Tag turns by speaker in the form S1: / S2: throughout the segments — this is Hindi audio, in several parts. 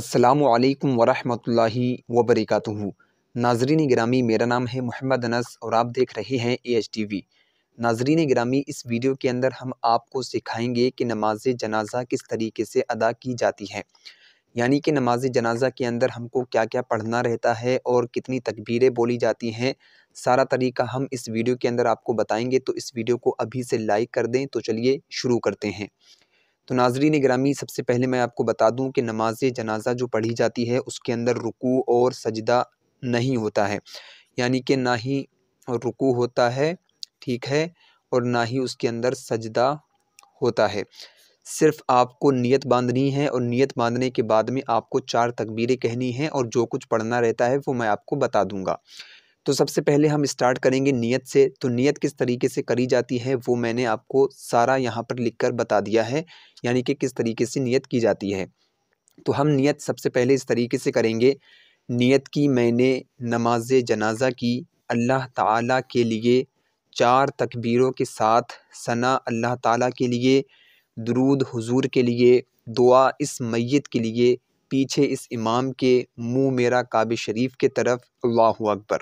S1: असलकम वरहमतुल्लाहि वबरकातुहू। नाजरीन ग्रामी, मेरा नाम है मोहम्मद अनस और आप देख रहे हैं ए एच टी वी नाजरीन ग्रामी, इस वीडियो के अंदर हम आपको सिखाएँगे कि नमाज़ जनाजा किस तरीके से अदा की जाती है। यानी कि नमाज़ जनाजा के अंदर हमको क्या क्या पढ़ना रहता है और कितनी तकबीरें बोली जाती हैं, सारा तरीका हम इस वीडियो के अंदर आपको बताएँगे। तो इस वीडियो को अभी से लाइक कर दें तो चलिए शुरू करते हैं। तो नाजरीन ग्रामी सबसे पहले मैं आपको बता दूँ कि नमाज़ जनाजा जो पढ़ी जाती है, उसके अंदर रुकू और सजदा नहीं होता है। यानी कि ना ही रुकू होता है, ठीक है, और ना ही उसके अंदर सजदा होता है। सिर्फ़ आपको नियत बांधनी है और नियत बांधने के बाद में आपको चार तकबीरें कहनी हैं और जो कुछ पढ़ना रहता है, वो मैं आपको बता दूँगा। तो सबसे पहले हम स्टार्ट करेंगे नियत से। तो नियत किस तरीके से करी जाती है, वो मैंने आपको सारा यहाँ पर लिखकर बता दिया है, यानी कि किस तरीके से नियत की जाती है। तो हम नियत सबसे पहले इस तरीके से करेंगे। नियत की मैंने नमाज़ जनाजा की, अल्लाह ताला के लिए चार तकबीरों के साथ सना अल्लाह ताला के लिए, दरूद हुजूर के लिए, दुआ इस मैत के लिए, पीछे इस इमाम के, मुँह मेरा काब शरीफ के तरफ़, अल्लाह अकबर।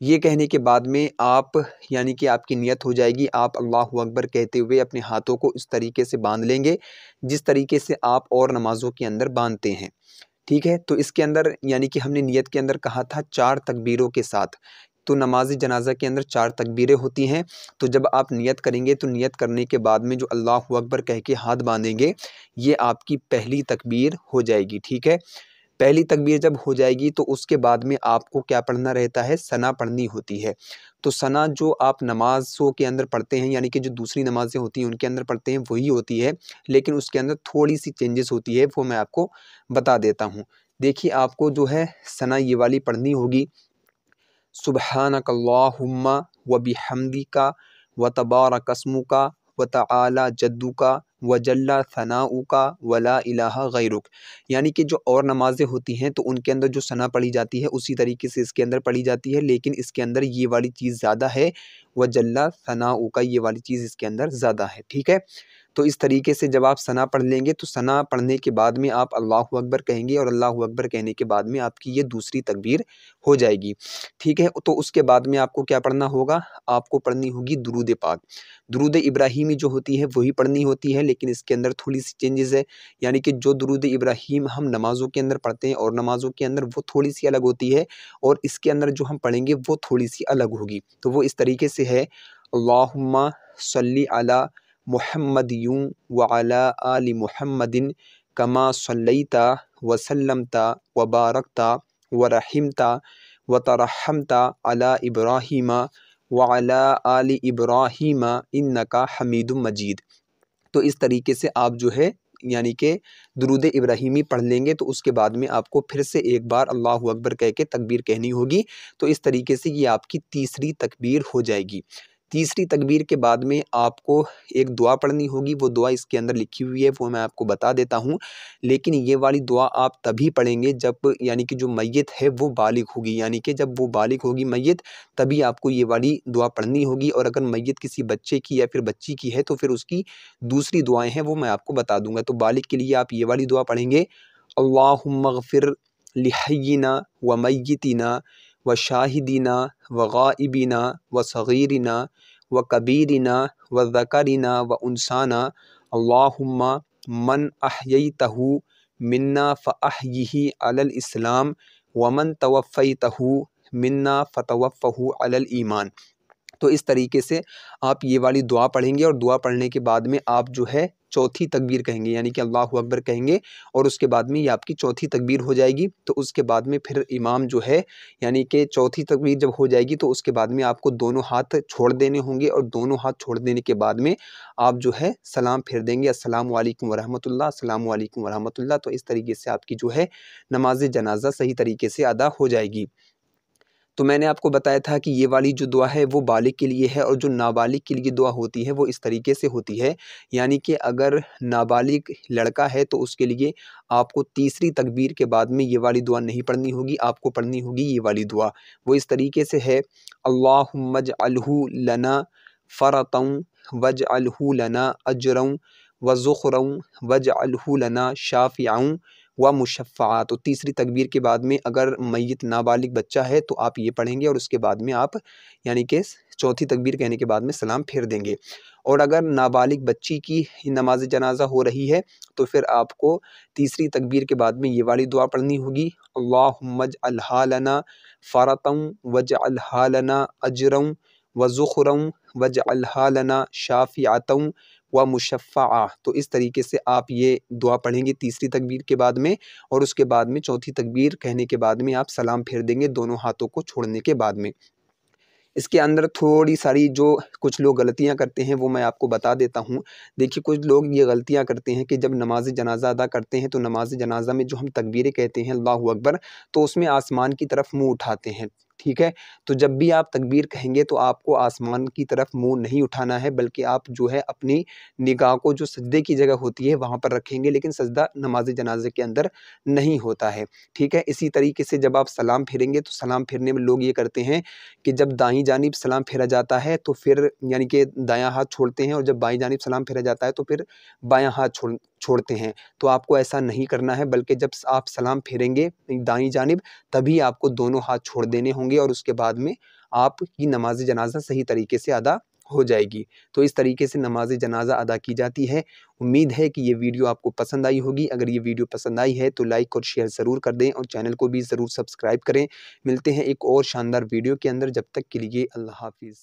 S1: ये कहने के बाद में आप, यानी कि आपकी नियत हो जाएगी, आप अल्लाह अकबर कहते हुए अपने हाथों को इस तरीके से बाँध लेंगे, जिस तरीके से आप और नमाज़ों के अंदर बांधते हैं। ठीक है? तो इसके अंदर, यानी कि हमने नियत के अंदर कहा था चार तकबीरों के साथ। तो नमाज़ जनाजा के अंदर चार तकबीरें होती हैं। तो जब आप नियत करेंगे तो नियत करने के बाद में जो अल्लाह अकबर कह के हाथ बांधेंगे, ये आपकी पहली तकबीर हो जाएगी। ठीक है? पहली तकबीर जब हो जाएगी तो उसके बाद में आपको क्या पढ़ना रहता है? सना पढ़नी होती है। तो सना जो आप नमाज़ों के अंदर पढ़ते हैं, यानी कि जो दूसरी नमाज़ें होती हैं, उनके अंदर पढ़ते हैं, वही होती है। लेकिन उसके अंदर थोड़ी सी चेंजेस होती है, वो मैं आपको बता देता हूँ। देखिए, आपको जो है सना ये वाली पढ़नी होगी। सुबहानकल्लाहुम्मा व बिहमदी का व तबारकस्मुका व तआला जद्दुका व जल्ला सनाउका वला इलाहा गैरुक। यानी कि जो और नमाज़ें होती हैं तो उनके अंदर जो सना पढ़ी जाती है, उसी तरीके से इसके अंदर पढ़ी जाती है, लेकिन इसके अंदर ये वाली चीज़ ज़्यादा है व जल्ला सनाउका ये वाली चीज़ इसके अंदर ज़्यादा है, ठीक है? तो इस तरीके से जब आप सना पढ़ लेंगे तो सना पढ़ने के बाद में आप अल्लाह अकबर कहेंगे और अल्लाह अकबर कहने के बाद में आपकी ये दूसरी तकबीर हो जाएगी, ठीक है? तो उसके बाद में आपको क्या पढ़ना होगा? आपको पढ़नी होगी दरूद पाक। दरूद इब्राहिमी जो होती है, वही पढ़नी होती है लेकिन इसके अंदर थोड़ी सी चेंजेस है। यानी कि जो दरूद इब्राहिम हम नमाज़ों के अंदर पढ़ते हैं और नमाज़ों के अंदर वो थोड़ी सी अलग होती है और इसके अंदर जो हम पढ़ेंगे वो थोड़ी सी अलग होगी। तो वो इस तरीके से है, अल्लाहुम्मा सल्ली अला मोहम्मद यूँ वाला आली मोहम्मदिन कमा सल्लैता वसल्लमता वबारकता वरहिमता व तरहमता अला इब्राहीमा वाला आली इब्राहीमा इन्नका हमीद मजीद। तो इस तरीके से आप जो है, यानी कि दरूद इब्राहिमी पढ़ लेंगे तो उसके बाद में आपको फिर से एक बार अल्लाह अकबर कह के तकबीर कहनी होगी। तो इस तरीके से ये आपकी तीसरी तकबीर हो जाएगी। तीसरी तकबीर के बाद में आपको एक दुआ पढ़नी होगी, वो दुआ इसके अंदर लिखी हुई है, वो मैं आपको बता देता हूँ। लेकिन ये वाली दुआ आप तभी पढ़ेंगे जब यानी कि जो मैत है वो बालिग होगी, यानी कि जब वो बालिग होगी मैत तभी आपको ये वाली दुआ पढ़नी होगी। और अगर मैत किसी बच्चे की या फिर बच्ची की है तो फिर उसकी दूसरी दुआएँ हैं, वो मैं आपको बता दूँगा। तो बालिग के लिए आप ये वाली दुआ पढ़ेंगे अल्लाहुम्मगफिर लिहय्यिना व मैयतिना व शाहिदीना व गाइबिना व सग़ीरना व कबीरना व ज़करना व उनसाना। अल्लाहुम्मा मन अहयतहु मिन्ना फ़ाह अलल इस्लाम व मन तवफ़ैतहु मन्ना फ़तवफ़हु अलल ईमान। तो इस तरीके से आप ये वाली दुआ पढ़ेंगे और दुआ पढ़ने के बाद में आप जो है चौथी तकबीर कहेंगे, यानी कि अल्लाह अकबर कहेंगे और उसके बाद में ये आपकी चौथी तकबीर हो जाएगी। तो उसके बाद में फिर इमाम जो है, यानी कि चौथी तकबीर जब हो जाएगी तो उसके बाद में आपको दोनों हाथ छोड़ देने होंगे और दोनों हाथ छोड़ देने के बाद में आप जो है सलाम फिर देंगे। वरहमतुल्लाह अस्सलाम वालेकुम वरहमतुल्लाह तो इस तरीके से आपकी जो है नमाज़ जनाजा सही तरीके से अदा हो जाएगी। तो मैंने आपको बताया था कि ये वाली जो दुआ है, वो बालिग के लिए है और जो नाबालिग के लिए दुआ होती है, वो इस तरीके से होती है। यानी कि अगर नाबालिग लड़का है तो उसके लिए आपको तीसरी तकबीर के बाद में ये वाली दुआ नहीं पढ़नी होगी, आपको पढ़नी होगी ये वाली दुआ। वो इस तरीके से है अल्लाहुम्मज अलहू लना फ़रतऊँ वज अलहू लना अजरऊँ वज़ुखरऊँ वज अलहू लना शाफ़ियाऊँ व मुशफ़ा तो तीसरी तकबीर के बाद में अगर मैत नाबालिग बच्चा है तो आप ये पढ़ेंगे और उसके बाद में आप, यानी कि चौथी तकबीर कहने के बाद में सलाम फेर देंगे। और अगर नाबालिग बच्ची की नमाज़ जनाजा हो रही है तो फिर आपको तीसरी तकबीर के बाद में ये वाली दुआ पढ़नी होगी अल्लाहुम्मज अलहालना फ़ारतम वज अलहालना अजरम वज़ुखरम वज अलहालना शाफ़ियातम व मुशफ़ा तो इस तरीके से आप ये दुआ पढ़ेंगे तीसरी तकबीर के बाद में और उसके बाद में चौथी तकबीर कहने के बाद में आप सलाम फेर देंगे दोनों हाथों को छोड़ने के बाद में। इसके अंदर थोड़ी सारी जो कुछ लोग गलतियाँ करते हैं वो मैं आपको बता देता हूँ। देखिए कुछ लोग ये गलतियाँ करते हैं कि जब नमाज़ जनाजा अदा करते हैं तो नमाज़ जनाजा में जो हम तकबीरें कहते हैं, अल्लाह अकबर तो उसमें आसमान की तरफ़ मुँह उठाते हैं। ठीक है? तो जब भी आप तकबीर कहेंगे तो आपको आसमान की तरफ़ मुँह नहीं उठाना है, बल्कि आप जो है अपनी निगाह को जो सजदे की जगह होती है वहाँ पर रखेंगे, लेकिन सजदा नमाज़ जनाजे के अंदर नहीं होता है। ठीक है? इसी तरीके से जब आप सलाम फेरेंगे तो सलाम फेरने में लोग ये करते हैं कि जब दाई जानब सलाम फेरा जाता है तो फिर यानी कि दायाँ हाथ छोड़ते हैं और जब बाई जानब सलाम फेरा जाता है तो फिर बायाँ हाथ छोड़ छोड़ते हैं। तो आपको ऐसा नहीं करना है, बल्कि जब आप सलाम फेरेंगे दाई जानब, तभी आपको दोनों हाथ छोड़ देने होंगे और उसके बाद में आपकी नमाज़ जनाजा सही तरीके से अदा हो जाएगी। तो इस तरीके से नमाज़ जनाजा अदा की जाती है। उम्मीद है कि ये वीडियो आपको पसंद आई होगी। अगर ये वीडियो पसंद आई है तो लाइक और शेयर ज़रूर कर दें और चैनल को भी ज़रूर सब्सक्राइब करें। मिलते हैं एक और शानदार वीडियो के अंदर। जब तक के लिए अल्लाह हाफिज़।